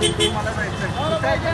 Thank you.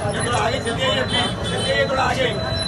थोड़ा आगे चलिए थोड़ा आगे।